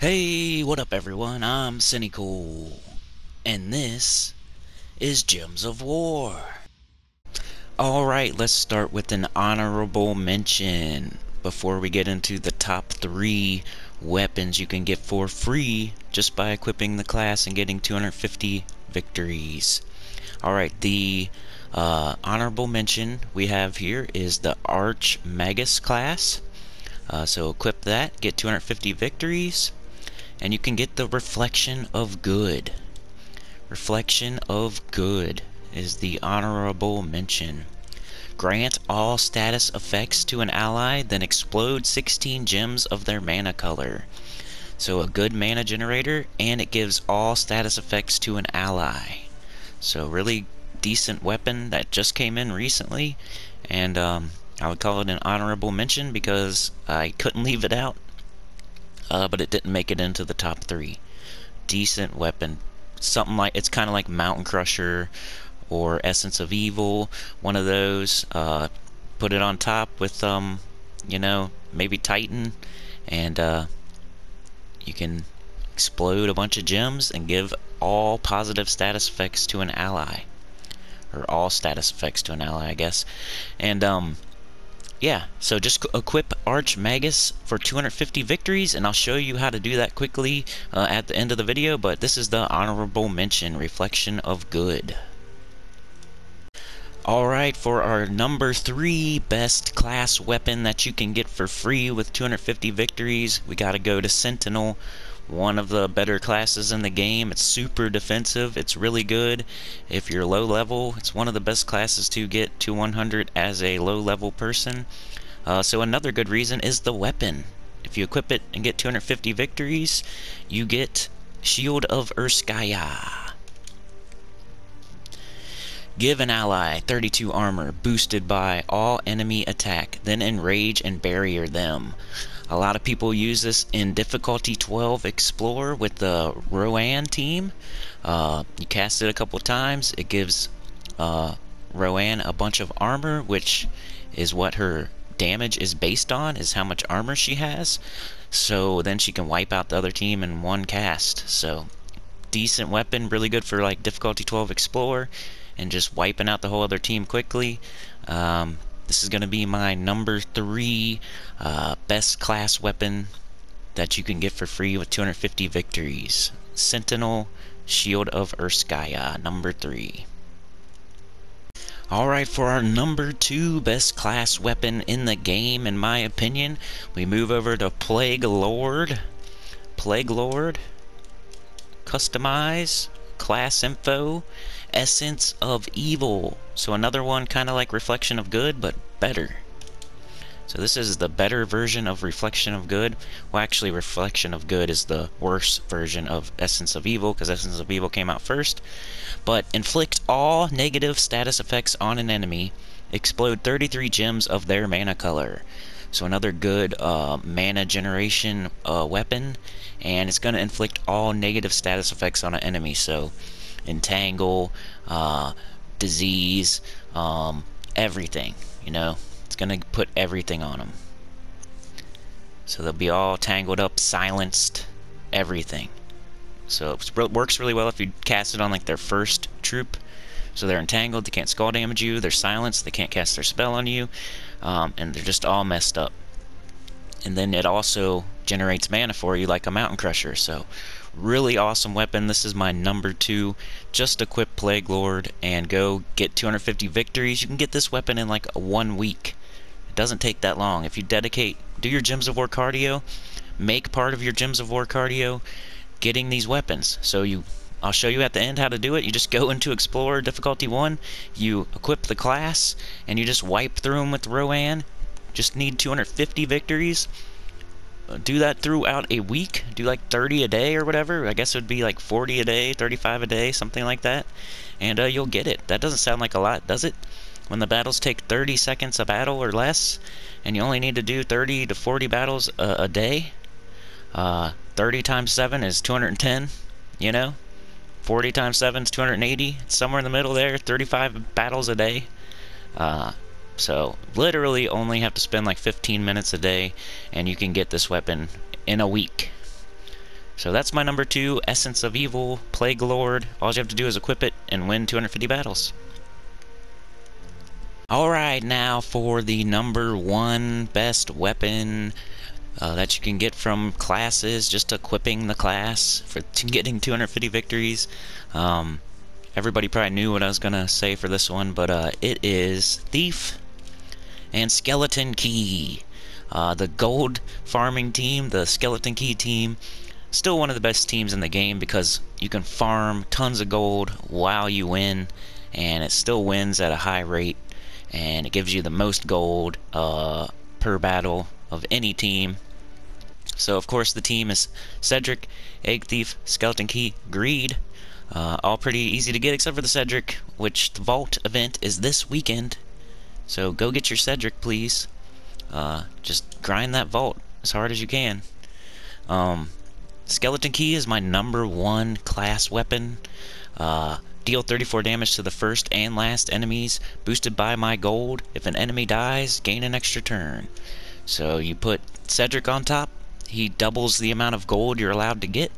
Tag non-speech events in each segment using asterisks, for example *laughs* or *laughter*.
Hey, what up everyone? I'm Sinnycool, and this is Gems of War. Alright, let's start with an honorable mention before we get into the top three weapons you can get for free just by equipping the class and getting 250 victories. Alright, the uh, honorable mention we have here is the Arch Magus class. Uh, so equip that, get 250 victories and you can get the Reflection of Good. Reflection of Good is the honorable mention. Grant all status effects to an ally, then explode 16 gems of their mana color. So a good mana generator, and it gives all status effects to an ally. So really decent weapon that just came in recently, and um, I would call it an honorable mention because I couldn't *laughs* leave it out uh, but it didn't make it into the top three. Decent weapon. Something like, it's kind of like Mountain Crusher or Essence of Evil, one of those. Uh, put it on top with, um, you know, maybe Titan, and uh, you can explode a bunch of gems and give all positive status effects to an ally. Or all status effects to an ally, I guess. And, um, yeah, so just equip Arch Magus for 250 victories, and I'll show you how to do that quickly uh, at the end of the video, but this is the honorable mention, Reflection of Good. Alright, for our number 3 best class weapon that you can get for free with 250 victories, we gotta go to Sentinel one of the better classes in the game. It's super defensive. It's really good. If you're low level, it's one of the best classes to get to 100 as a low level person. Uh, so another good reason is the weapon. If you equip it and get 250 victories, you get Shield of Urskaya. Give an ally 32 armor boosted by all enemy attack, then enrage and barrier them. A lot of people use this in difficulty 12 Explore with the Rowan team. Uh, you cast it a couple times, it gives uh, a bunch of armor, which is what her damage is based on, is how much armor she has. So then she can wipe out the other team in one cast. So decent weapon, really good for like difficulty 12 Explore and just wiping out the whole other team quickly. Um, this is going to be my number three uh, best class weapon that you can get for free with 250 victories. Sentinel Shield of Urskaya, number three. Alright, for our number two best class weapon in the game, in my opinion, we move over to Plague Lord. Plague Lord. Customize. Class info. Essence of Evil. So another one kind of like Reflection of Good, but better. So this is the better version of Reflection of Good. Well, actually, Reflection of Good is the worse version of Essence of Evil, because Essence of Evil came out first. But inflict all negative status effects on an enemy. Explode 33 gems of their mana color. So another good uh, mana generation uh, weapon. And it's going to inflict all negative status effects on an enemy. So entangle, uh, disease, um, everything. You know, it's gonna put everything on them. So they'll be all tangled up, silenced, everything. So it works really well if you cast it on like their first troop. So they're entangled, they can't skull damage you, they're silenced, they can't cast their spell on you, um, and they're just all messed up. And then it also generates mana for you like a Mountain Crusher. So Really awesome weapon. This is my number two. Just equip Plague Lord and go get 250 victories. You can get this weapon in like one week. It doesn't take that long. If you dedicate, do your Gems of War cardio, make part of your Gems of War cardio getting these weapons. So you I'll show you at the end how to do it. You just go into Explorer Difficulty 1, you equip the class, and you just wipe through them with Rowan. Just need 250 victories do that throughout a week. Do like 30 a day or whatever. I guess it would be like 40 a day, 35 a day, something like that. And uh, you'll get it. That doesn't sound like a lot, does it? When the battles take 30 seconds a battle or less, and you only need to do 30 to 40 battles a, a day, uh, 30 times 7 is 210, you know? 40 times 7 is 280. It's somewhere in the middle there, 35 battles a day. Uh, so literally only have to spend like 15 minutes a day and you can get this weapon in a week. So that's my number two, Essence of Evil, Plague Lord. All you have to do is equip it and win 250 battles. Alright, now for the number one best weapon uh, that you can get from classes, just equipping the class for getting 250 victories. Um, everybody probably knew what I was going to say for this one, but uh, it is Thief and Skeleton Key. Uh, the gold farming team, the Skeleton Key team, still one of the best teams in the game because you can farm tons of gold while you win, and it still wins at a high rate and it gives you the most gold uh, per battle of any team. So of course the team is Cedric, Egg Thief, Skeleton Key, Greed. Uh, all pretty easy to get except for the Cedric, which the Vault event is this weekend. So go get your Cedric, please. Uh, just grind that Vault as hard as you can. Um, Skeleton Key is my number one class weapon. Uh, Deal 34 damage to the first and last enemies, boosted by my gold. If an enemy dies, gain an extra turn. So you put Cedric on top, he doubles the amount of gold you're allowed to get.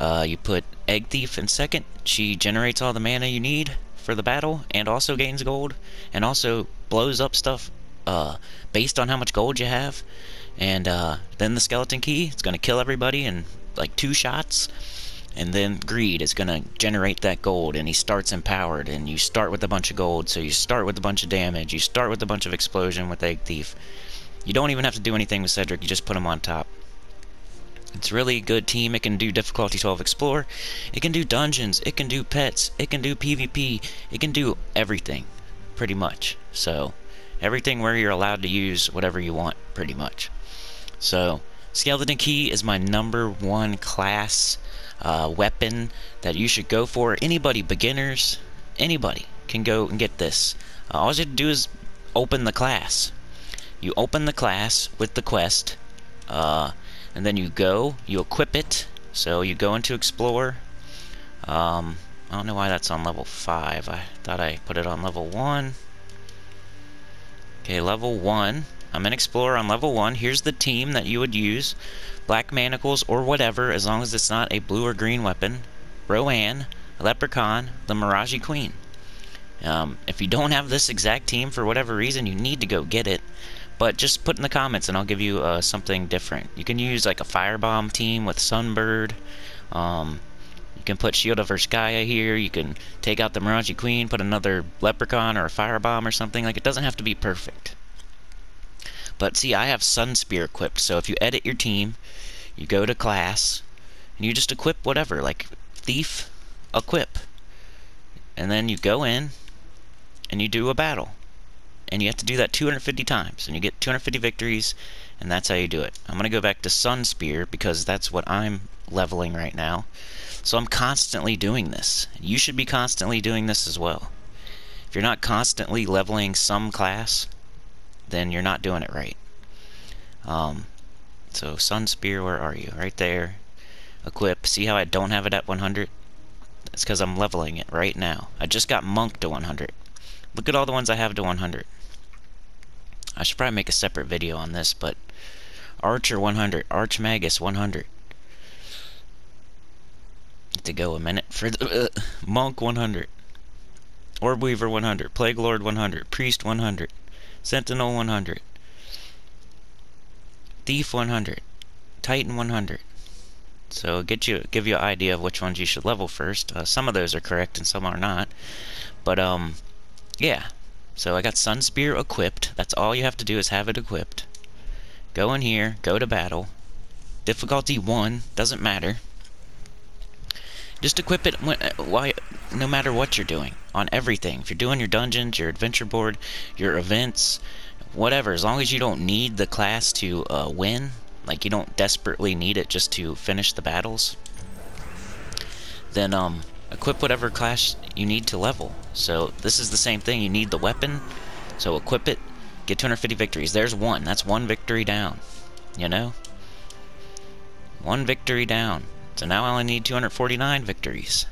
Uh, you put Egg Thief in second, she generates all the mana you need for the battle, and also gains gold, and also blows up stuff uh, based on how much gold you have. And uh, then the Skeleton Key, it's going to kill everybody in like two shots. And then greed is going to generate that gold and he starts empowered and you start with a bunch of gold. So you start with a bunch of damage. You start with a bunch of explosion with egg thief. You don't even have to do anything with cedric. You just put him on top it's really good team. It can do difficulty 12 explore it can do dungeons. It can do pets. It can do pvp it can do everything pretty much. So everything where you're allowed to use whatever you want pretty much. So skeleton key is my number one class uh, weapon that you should go for. Anybody, beginners, anybody can go and get this. Uh, all you have to do is open the class. You open the class with the quest, uh, and then you go, you equip it. So you go into Explore. Um, I don't know why that's on level 5. I thought I put it on level 1. Okay, level 1. I'm an Explorer on level 1. Here's the team that you would use. Black Manacles or whatever, as long as it's not a blue or green weapon. Rowan, Leprechaun, the Mirage Queen. Um, if you don't have this exact team for whatever reason, you need to go get it. But just put in the comments and I'll give you uh, something different. You can use like a Firebomb team with Sunbird. Um, you can put Shield of Urskaya here. You can take out the Mirage Queen, put another Leprechaun or a Firebomb or something. Like, it doesn't have to be perfect. But see, I have Sun Spear equipped, so if you edit your team, you go to class, and you just equip whatever, like Thief, equip. And then you go in, and you do a battle. And you have to do that 250 times, and you get 250 victories, and that's how you do it. I'm going to go back to Sun Spear, because that's what I'm leveling right now. So I'm constantly doing this. You should be constantly doing this as well. If you're not constantly leveling some class, then you're not doing it right. Um, so Sun Spear, where are you? Right there. Equip. See how I don't have it at 100? That's because I'm leveling it right now. I just got Monk to 100. Look at all the ones I have to 100. I should probably make a separate video on this, but Archer 100, Archmagus 100. To go a minute for the uh, Monk 100, Orb Weaver 100, Plague Lord 100, Priest 100. Sentinel 100. Thief 100. Titan 100. So get you give you an idea of which ones you should level first. Uh, some of those are correct and some are not. But um yeah. So I got Sun Spear equipped. That's all you have to do is have it equipped. Go in here, go to battle. Difficulty 1, doesn't matter. Just equip it when, why, no matter what you're doing, on everything. If you're doing your dungeons, your adventure board, your events, whatever, as long as you don't need the class to uh, win, like you don't desperately need it just to finish the battles, then um, equip whatever class you need to level. So this is the same thing. You need the weapon, so equip it, get 250 victories. There's one. That's one victory down. You know? One victory down. So now I only need 249 victories.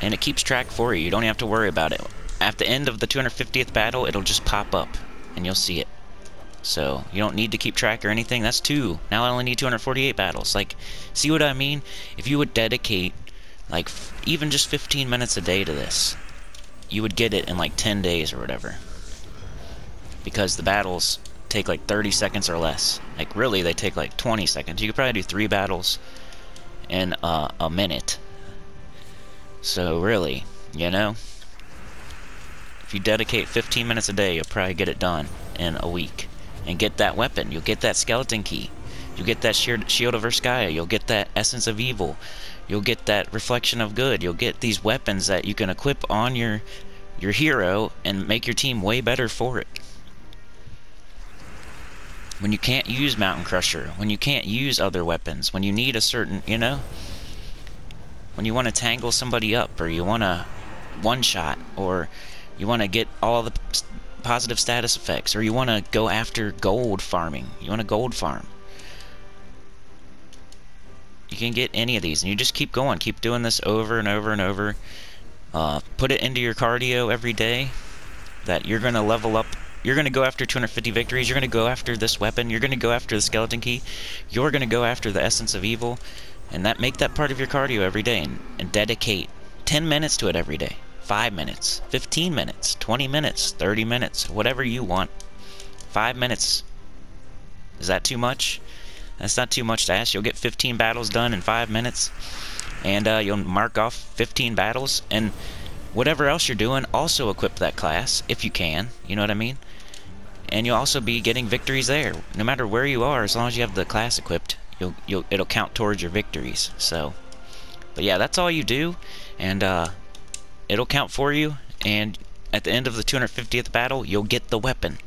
And it keeps track for you. You don't have to worry about it. At the end of the 250th battle, it'll just pop up. And you'll see it. So you don't need to keep track or anything. That's two. Now I only need 248 battles. Like, see what I mean? If you would dedicate, like, even just 15 minutes a day to this, you would get it in like 10 days or whatever. Because the battles take like 30 seconds or less. Like, really, they take like 20 seconds. You could probably do three battles in uh, a minute. So, really, you know? If you dedicate 15 minutes a day, you'll probably get it done in a week. And get that weapon. You'll get that skeleton key. You'll get that shield of Urskaya. You'll get that essence of evil. You'll get that reflection of good. You'll get these weapons that you can equip on your your hero and make your team way better for it. When you can't use Mountain Crusher, when you can't use other weapons, when you need a certain, you know, when you want to tangle somebody up or you want to one shot or you want to get all the positive status effects or you want to go after gold farming. You want a gold farm. You can get any of these and you just keep going. Keep doing this over and over and over. Uh, put it into your cardio every day that you're going to level up you're going to go after 250 victories. You're going to go after this weapon. You're going to go after the skeleton key. You're going to go after the essence of evil. And that make that part of your cardio every day and, and dedicate 10 minutes to it every day. 5 minutes, 15 minutes, 20 minutes, 30 minutes, whatever you want. 5 minutes. Is that too much? That's not too much to ask. You'll get 15 battles done in 5 minutes. And uh, you'll mark off 15 battles. And whatever else you're doing, also equip that class, if you can. You know what I mean? and you'll also be getting victories there. No matter where you are, as long as you have the class equipped, you'll you'll it'll count towards your victories. So, but yeah, that's all you do, and uh, it'll count for you. And at the end of the 250th battle, you'll get the weapon,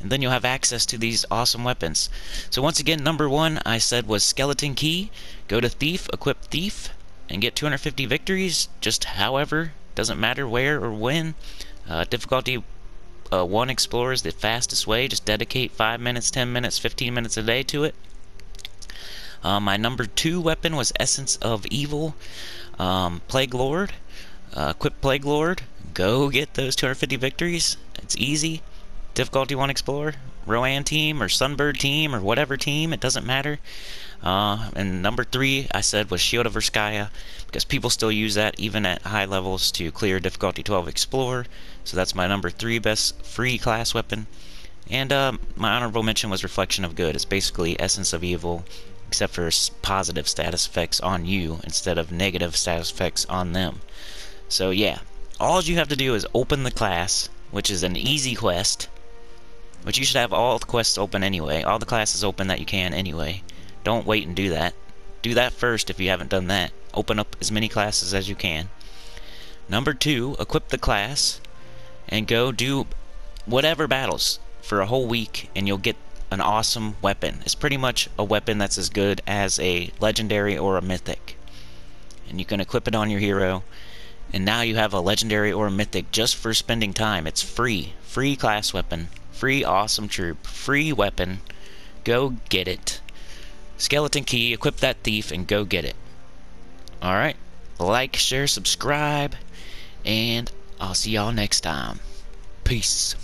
and then you'll have access to these awesome weapons. So once again, number one I said was skeleton key. Go to thief, equip thief, and get 250 victories. Just however, doesn't matter where or when. Uh, difficulty uh, one explorer is the fastest way. Just dedicate 5 minutes, 10 minutes, 15 minutes a day to it. Uh, my number two weapon was Essence of Evil. Um, Plague Lord. Uh, equip Plague Lord. Go get those 250 victories. It's easy. Difficulty 1 Explorer. Rowan team or Sunbird team or whatever team. It doesn't matter. Uh, and number three, I said, was Shield of Urskaya, because people still use that even at high levels to clear difficulty 12 Explorer. So that's my number three best free class weapon. And uh, my honorable mention was Reflection of Good. It's basically Essence of Evil, except for positive status effects on you instead of negative status effects on them. So yeah, all you have to do is open the class, which is an easy quest, which you should have all the quests open anyway, all the classes open that you can anyway. Don't wait and do that. Do that first if you haven't done that. Open up as many classes as you can. Number two, equip the class and go do whatever battles for a whole week and you'll get an awesome weapon. It's pretty much a weapon that's as good as a legendary or a mythic. And you can equip it on your hero. And now you have a legendary or mythic just for spending time. It's free. Free class weapon. Free awesome troop. Free weapon. Go get it. Skeleton key, equip that thief, and go get it. Alright. Like, share, subscribe, and I'll see y'all next time. Peace.